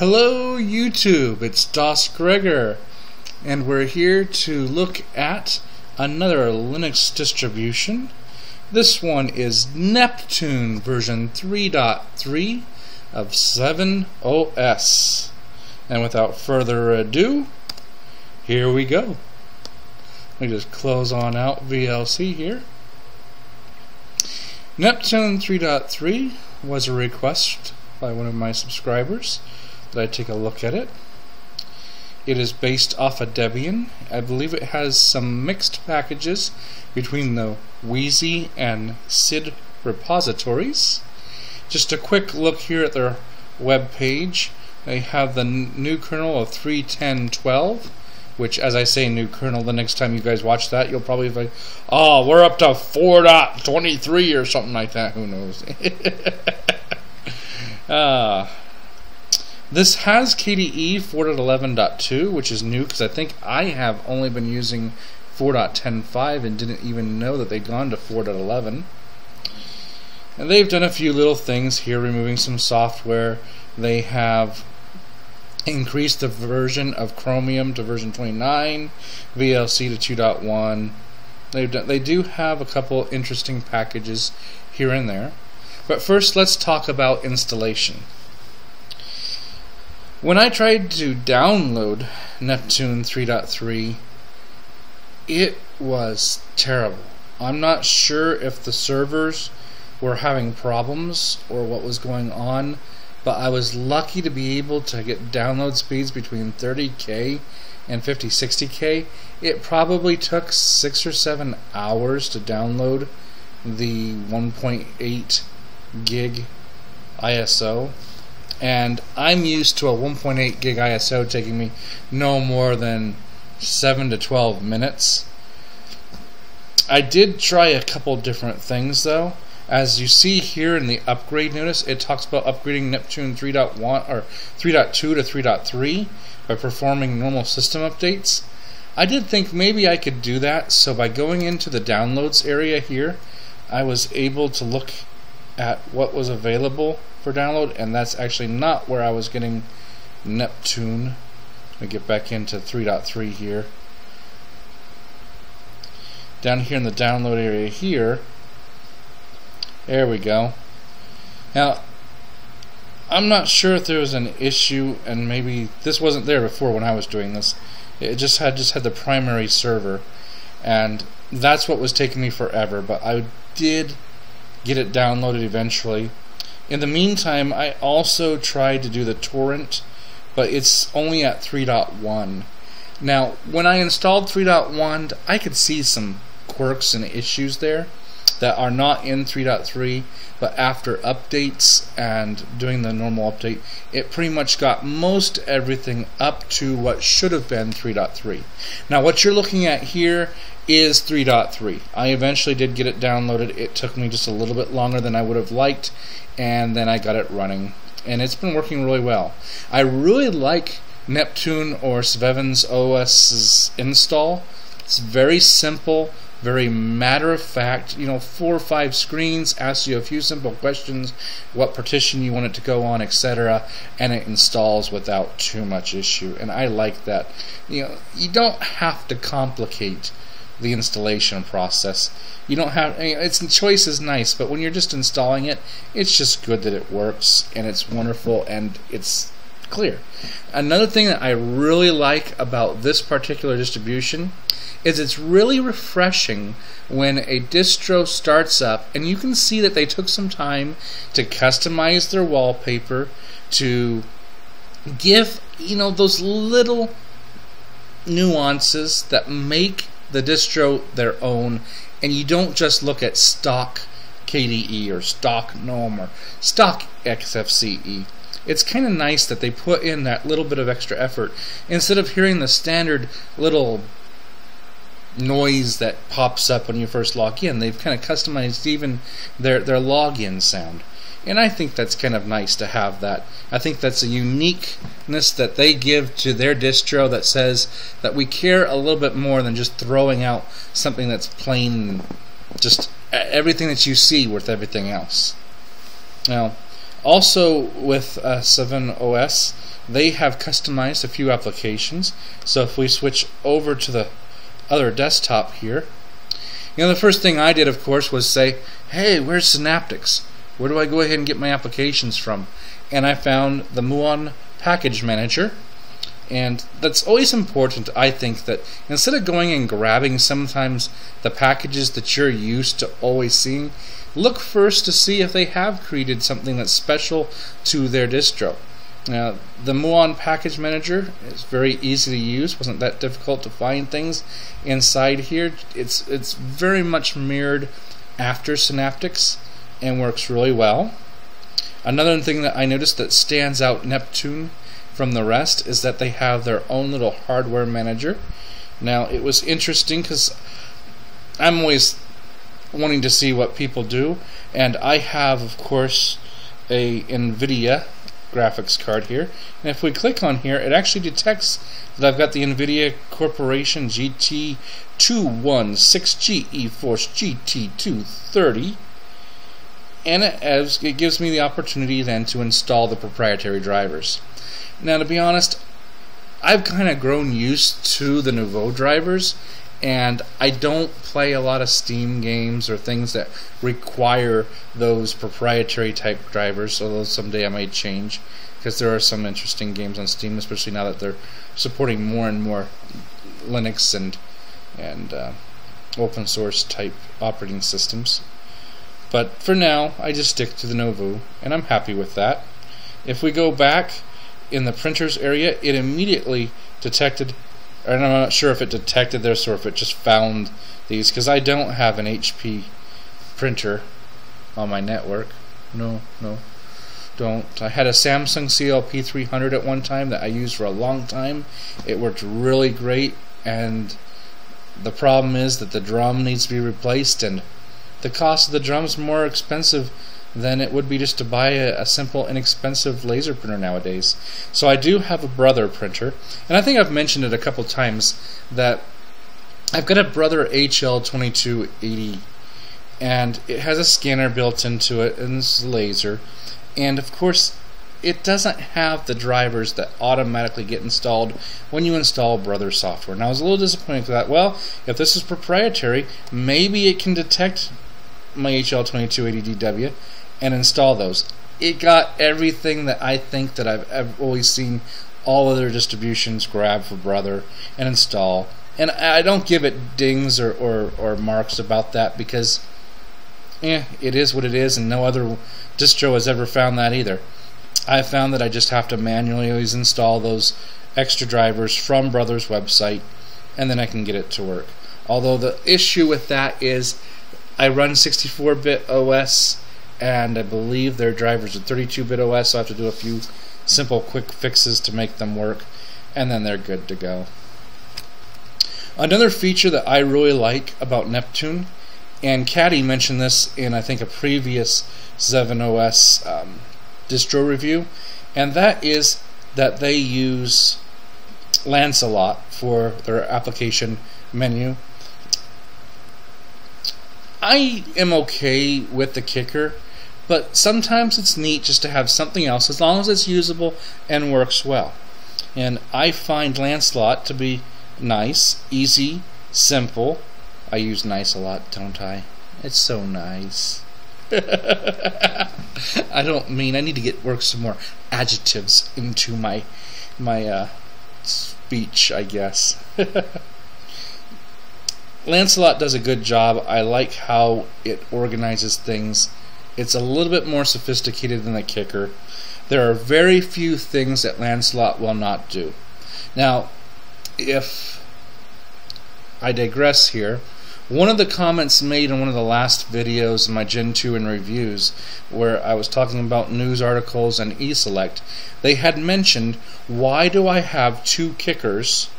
Hello YouTube, it's DasGregor and we're here to look at another Linux distribution. This one is Neptune version 3.3 of ZevenOS. And without further ado, here we go. Let me just close on out VLC here. Neptune 3.3 was a request by one of my subscribers that I take a look at it. It is based off of Debian. I believe it has some mixed packages between the Wheezy and SID repositories. Just a quick look here at their web page. They have the new kernel of 3.10.12, which, as I say, new kernel. The next time you guys watch that, you'll probably be like, "Oh, we're up to 4.23 or something like that." Who knows? Ah. uh, this has KDE 4.11.2, which is new because I think I have only been using 4.10.5 and didn't even know that they'd gone to 4.11. And they've done a few little things here, removing some software. They have increased the version of Chromium to version 29, VLC to 2.1. They've done, they do have a couple interesting packages here and there. But first, let's talk about installation. When I tried to download Neptune 3.3, it was terrible. I'm not sure if the servers were having problems or what was going on, but I was lucky to be able to get download speeds between 30k and 50 60k. It probably took 6 or 7 hours to download the 1.8 gig ISO and I'm used to a 1.8 gig ISO taking me no more than 7 to 12 minutes. I did try a couple different things though. As you see here in the upgrade notice, it talks about upgrading Neptune 3.1 or 3.2 to 3.3 by performing normal system updates. I did think maybe I could do that, so by going into the downloads area here, I was able to look at what was available for download, and that's actually not where I was getting Neptune. Let me get back into 3.3 here. Down here in the download area here, there we go. Now, I'm not sure if there was an issue, and maybe this wasn't there before when I was doing this. It just had just had the primary server, and that's what was taking me forever. But I did get it downloaded eventually. In the meantime, I also tried to do the torrent, but it's only at 3.1. Now, when I installed 3.1, I could see some quirks and issues there that are not in 3.3, but after updates and doing the normal update, it pretty much got most everything up to what should have been 3.3. Now, what you're looking at here is 3.3. I eventually did get it downloaded. It took me just a little bit longer than I would have liked, and then I got it running. And it's been working really well. I really like Neptune or ZevenOS's install. It's very simple, very matter of fact. You know, four or five screens, asks you a few simple questions, what partition you want it to go on, etc., and it installs without too much issue. And I like that. You know, you don't have to complicate the installation process. You don't have its choice is nice, but when you're just installing it, it's just good that it works and it's wonderful and it's clear. Another thing that I really like about this particular distribution is it's really refreshing when a distro starts up and you can see that they took some time to customize their wallpaper to give you know those little nuances that make the distro their own, and you don't just look at stock KDE or stock GNOME or stock XFCE. It's kind of nice that they put in that little bit of extra effort instead of hearing the standard little noise that pops up when you first log in. They've kind of customized even their their login sound. And I think that's kind of nice to have that. I think that's a uniqueness that they give to their distro that says that we care a little bit more than just throwing out something that's plain, just everything that you see with everything else. Now, Also, with uh, ZevenOS, they have customized a few applications. So if we switch over to the other desktop here, you know, the first thing I did, of course, was say, hey, where's Synaptics? Where do I go ahead and get my applications from? And I found the Muon Package Manager. And that's always important, I think, that instead of going and grabbing sometimes the packages that you're used to always seeing, look first to see if they have created something that's special to their distro. Now, the Muon Package Manager is very easy to use. wasn't that difficult to find things inside here. It's it's very much mirrored after Synaptics and works really well. Another thing that I noticed that stands out Neptune from the rest is that they have their own little hardware manager. Now, it was interesting because I'm always wanting to see what people do, and I have, of course, a NVIDIA graphics card here. And if we click on here, it actually detects that I've got the NVIDIA Corporation GT216 GeForce GT230 and it, as, it gives me the opportunity then to install the proprietary drivers. Now to be honest, I've kind of grown used to the Nouveau drivers and I don't play a lot of Steam games or things that require those proprietary type drivers, although someday I might change because there are some interesting games on Steam, especially now that they're supporting more and more Linux and and uh, open source type operating systems. But for now, I just stick to the Nouveau, and I'm happy with that. If we go back in the printers area, it immediately detected and I'm not sure if it detected this or if it just found these because I don't have an HP printer on my network. No, no, don't. I had a Samsung CLP 300 at one time that I used for a long time. It worked really great, and the problem is that the drum needs to be replaced, and the cost of the drum is more expensive than it would be just to buy a, a, simple, inexpensive laser printer nowadays. So I do have a Brother printer, and I think I've mentioned it a couple times that I've got a Brother HL2280, and it has a scanner built into it, and it's laser, and of course it doesn't have the drivers that automatically get installed when you install Brother software. Now I was a little disappointed with that. Well, if this is proprietary, maybe it can detect my HL2280DW and install those. It got everything that I think that I've, I've always seen all other distributions grab for Brother and install. And I don't give it dings or, or, or marks about that because yeah, it is what it is, and no other distro has ever found that either. I found that I just have to manually always install those extra drivers from Brother's website, and then I can get it to work. Although the issue with that is I run 64-bit OS and I believe their drivers are 32-bit OS, so I have to do a few simple quick fixes to make them work, and then they're good to go. Another feature that I really like about Neptune, and Caddy mentioned this in I think a previous ZevenOS um, distro review, and that is that they use Lancelot for their application menu. I am okay with the kicker but sometimes it's neat just to have something else as long as it's usable and works well. And I find Lancelot to be nice, easy, simple. I use nice a lot, don't I? It's so nice. I don't mean I need to get work some more adjectives into my my uh, speech, I guess. Lancelot does a good job. I like how it organizes things it's a little bit more sophisticated than the kicker. There are very few things that Lancelot will not do. Now, if I digress here, one of the comments made in one of the last videos in my Gentoo and reviews, where I was talking about news articles and eSelect, they had mentioned, why do I have two kickers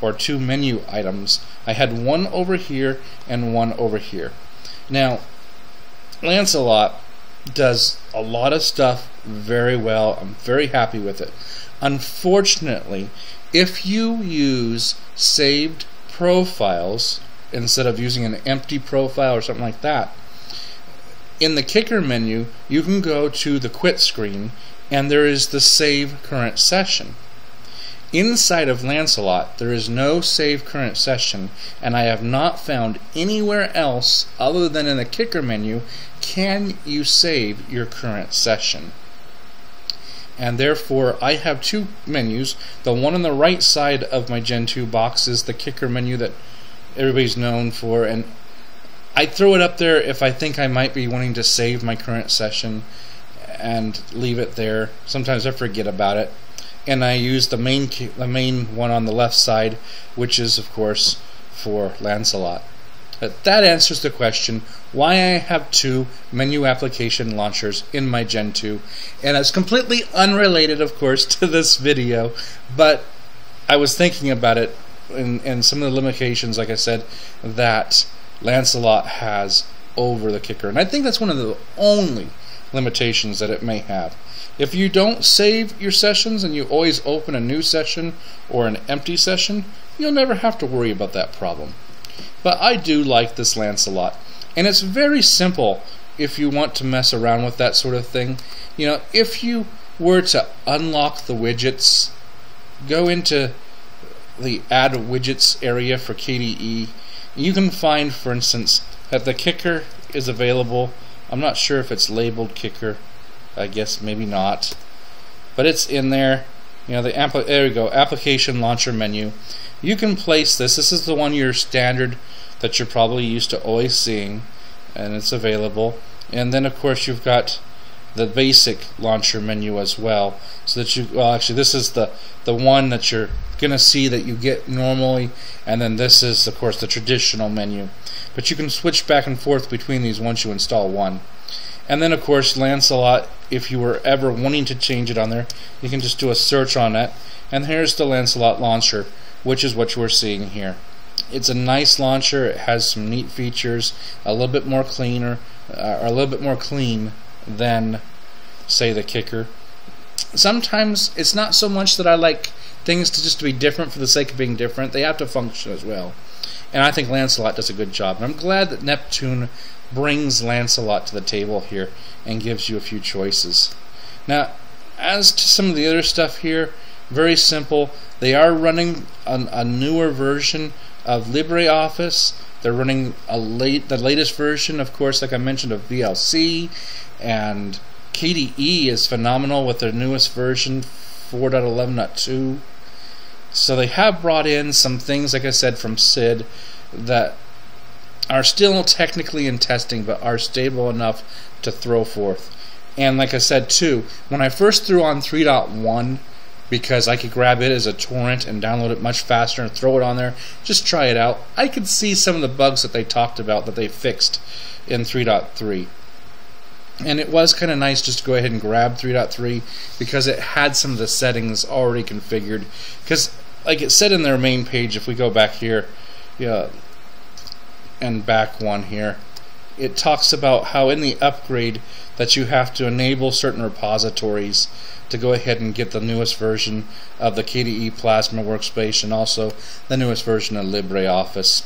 or two menu items? I had one over here and one over here. Now, Lancelot does a lot of stuff very well. I'm very happy with it. Unfortunately, if you use saved profiles instead of using an empty profile or something like that, in the kicker menu, you can go to the quit screen and there is the save current session. Inside of Lancelot, there is no save current session, and I have not found anywhere else other than in the kicker menu can you save your current session. And therefore, I have two menus. The one on the right side of my Gentoo box is the kicker menu that everybody's known for, and I throw it up there if I think I might be wanting to save my current session and leave it there. Sometimes I forget about it and I use the main the main one on the left side, which is of course for Lancelot. But that answers the question why I have two menu application launchers in my Gentoo, and it's completely unrelated, of course, to this video, but I was thinking about it and, and some of the limitations, like I said, that Lancelot has over the kicker. And I think that's one of the only limitations that it may have. If you don't save your sessions and you always open a new session or an empty session, you'll never have to worry about that problem. But I do like this Lancelot. And it's very simple if you want to mess around with that sort of thing. You know, if you were to unlock the widgets, go into the add widgets area for KDE, you can find, for instance, that the kicker is available. I'm not sure if it's labeled kicker I guess maybe not. But it's in there. You know, the ampli there we go, application launcher menu. You can place this. This is the one your standard that you're probably used to always seeing, and it's available. And then of course you've got the basic launcher menu as well. So that you well actually this is the the one that you're gonna see that you get normally and then this is of course the traditional menu. But you can switch back and forth between these once you install one. And then, of course, Lancelot, if you were ever wanting to change it on there, you can just do a search on it. And here's the Lancelot launcher, which is what you are seeing here. It's a nice launcher. It has some neat features, a little bit more cleaner, uh, or a little bit more clean than, say, the Kicker. Sometimes it's not so much that I like things to just to be different for the sake of being different. They have to function as well. And I think Lancelot does a good job. And I'm glad that Neptune brings Lancelot to the table here and gives you a few choices. Now, as to some of the other stuff here, very simple. They are running a, a newer version of LibreOffice. They're running a late, the latest version, of course, like I mentioned, of VLC, and KDE is phenomenal with their newest version, 4.11.2. So they have brought in some things, like I said, from SID that are still technically in testing but are stable enough to throw forth. And like I said too, when I first threw on 3.1 because I could grab it as a torrent and download it much faster and throw it on there, just try it out. I could see some of the bugs that they talked about that they fixed in 3.3. And it was kind of nice just to go ahead and grab 3.3 because it had some of the settings already configured. Because, like it said in their main page, if we go back here, yeah, and back one here, it talks about how in the upgrade that you have to enable certain repositories to go ahead and get the newest version of the KDE Plasma workspace and also the newest version of LibreOffice.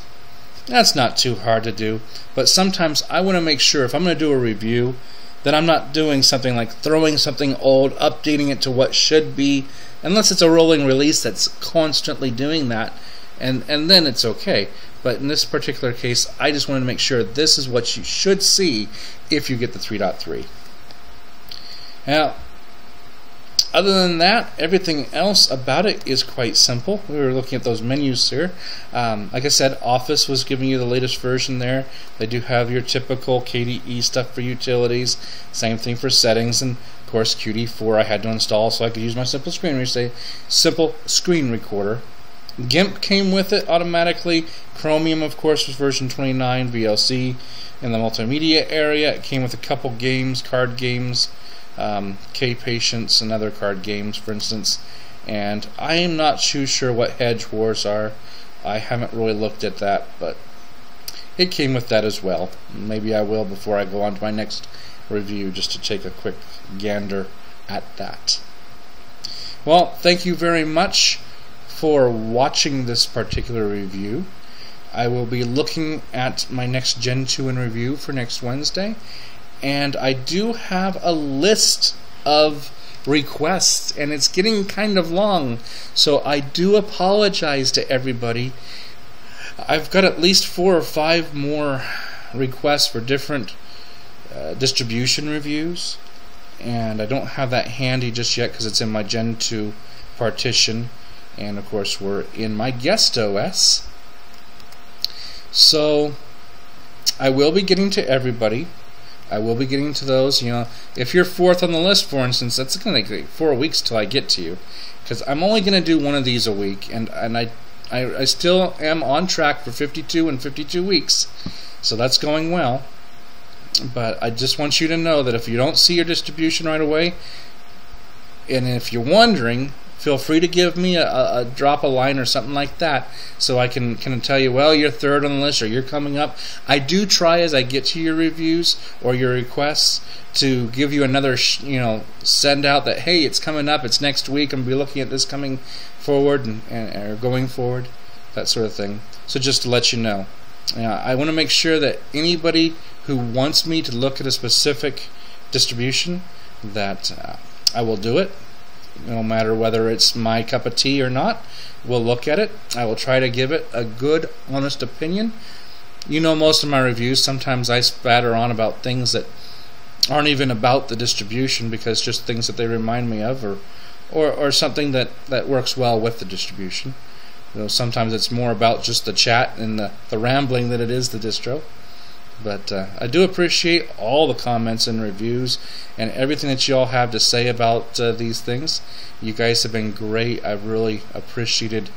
That's not too hard to do, but sometimes I want to make sure if I'm going to do a review that I'm not doing something like throwing something old, updating it to what should be, unless it's a rolling release that's constantly doing that, and, and then it's okay. But in this particular case, I just wanted to make sure this is what you should see if you get the 3.3. Now, other than that, everything else about it is quite simple. We were looking at those menus here. Um, like I said, Office was giving you the latest version there. They do have your typical KDE stuff for utilities. Same thing for settings, and of course Qt4 I had to install so I could use my simple screen recorder. Simple screen recorder GIMP came with it automatically. Chromium, of course, was version 29 VLC. In the multimedia area, it came with a couple games, card games, um, KPatience, and other card games, for instance. And I am not too sure what Hedgewars are. I haven't really looked at that, but it came with that as well. Maybe I will before I go on to my next review, just to take a quick gander at that. Well, thank you very much for watching this particular review. I will be looking at my next Gentoo in review for next Wednesday, and I do have a list of requests, and it's getting kind of long. So I do apologize to everybody. I've got at least four or five more requests for different uh, distribution reviews, and I don't have that handy just yet because it's in my Gentoo partition, and of course we're in my guest OS. So I will be getting to everybody. I will be getting to those. You know, if you're fourth on the list, for instance, that's going to take four weeks till I get to you, because I'm only going to do one of these a week, and and I, I I still am on track for 52 and 52 weeks, so that's going well. But I just want you to know that if you don't see your distribution right away, and if you're wondering, feel free to give me a, a, drop a line or something like that so I can can tell you well you're third on the list or you're coming up. I do try as I get to your reviews or your requests to give you another you know send out that hey it's coming up it's next week I'm be looking at this coming forward and, and or going forward that sort of thing. So just to let you know. I want to make sure that anybody who wants me to look at a specific distribution that uh, I will do it no matter whether it's my cup of tea or not. We'll look at it. I will try to give it a good, honest opinion. You know, most of my reviews, sometimes I spatter on about things that aren't even about the distribution because just things that they remind me of or or, or something that, that works well with the distribution. You know, sometimes it's more about just the chat and the, the rambling than it is the distro. But uh, I do appreciate all the comments and reviews and everything that you all have to say about uh, these things. You guys have been great. I've really appreciated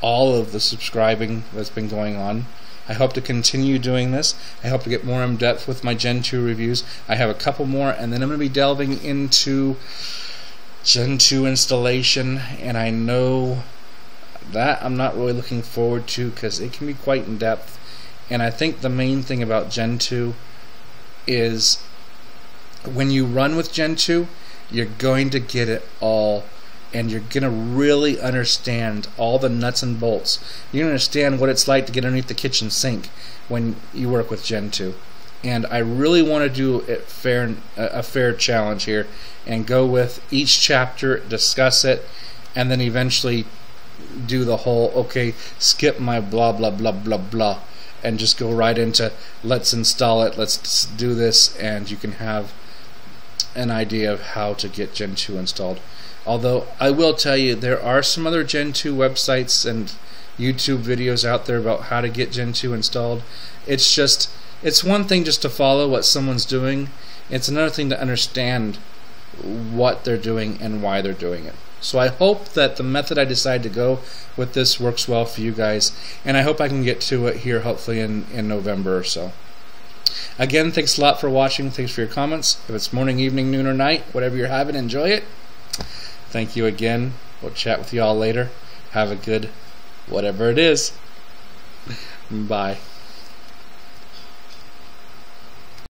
all of the subscribing that's been going on. I hope to continue doing this. I hope to get more in depth with my Gentoo reviews. I have a couple more, and then I'm going to be delving into Gentoo installation, and I know that I'm not really looking forward to because it can be quite in depth and I think the main thing about Gentoo is when you run with Gentoo, you're going to get it all and you're going to really understand all the nuts and bolts. You're going to understand what it's like to get underneath the kitchen sink when you work with Gentoo. And I really want to do a fair, a fair challenge here and go with each chapter, discuss it, and then eventually do the whole okay, skip my blah blah blah blah blah and just go right into let's install it, let's do this, and you can have an idea of how to get Gentoo installed. Although I will tell you, there are some other Gentoo websites and YouTube videos out there about how to get Gentoo installed. It's just, it's one thing just to follow what someone's doing, it's another thing to understand what they're doing and why they're doing it. So I hope that the method I decide to go with this works well for you guys, and I hope I can get to it here hopefully in, in November or so. Again, thanks a lot for watching. Thanks for your comments. If it's morning, evening, noon, or night, whatever you're having, enjoy it. Thank you again. We'll chat with you all later. Have a good whatever it is. Bye.